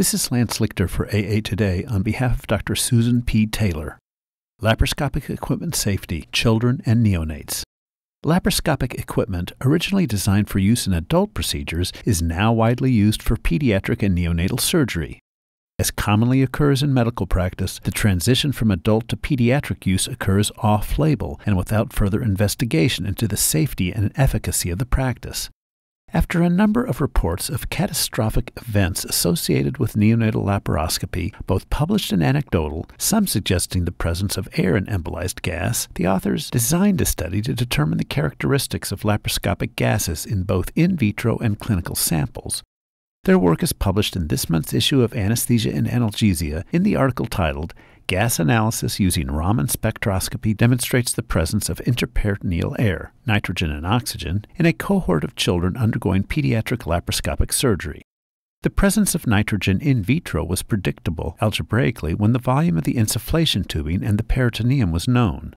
This is Lance Lichter for AA Today on behalf of Dr. Susan P. Taylor. Laparoscopic equipment safety, children and neonates. Laparoscopic equipment, originally designed for use in adult procedures, is now widely used for pediatric and neonatal surgery. As commonly occurs in medical practice, the transition from adult to pediatric use occurs off label and without further investigation into the safety and efficacy of the practice. After a number of reports of catastrophic events associated with neonatal laparoscopy, both published and anecdotal, some suggesting the presence of air in embolized gas, the authors designed a study to determine the characteristics of laparoscopic gases in both in vitro and clinical samples. Their work is published in this month's issue of Anesthesia and Analgesia in the article titled gas analysis using Raman spectroscopy demonstrates the presence of intraperitoneal air, nitrogen and oxygen, in a cohort of children undergoing pediatric laparoscopic surgery. The presence of nitrogen in vitro was predictable algebraically when the volume of the insufflation tubing and the peritoneum was known.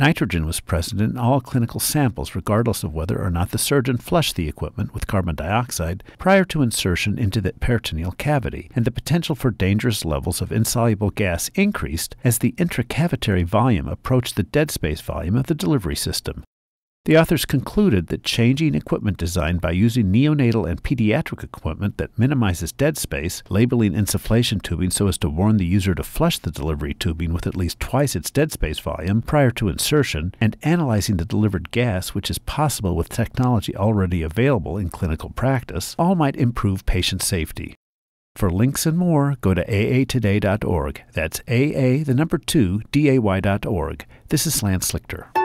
Nitrogen was present in all clinical samples, regardless of whether or not the surgeon flushed the equipment with carbon dioxide prior to insertion into the peritoneal cavity, and the potential for dangerous levels of insoluble gas increased as the intracavitary volume approached the dead space volume of the delivery system. The authors concluded that changing equipment design by using neonatal and pediatric equipment that minimizes dead space, labeling insufflation tubing so as to warn the user to flush the delivery tubing with at least twice its dead space volume prior to insertion, and analyzing the delivered gas, which is possible with technology already available in clinical practice, all might improve patient safety. For links and more, go to aa2day.org. That's AA, the number 2, day.org. This is Lance Lichter.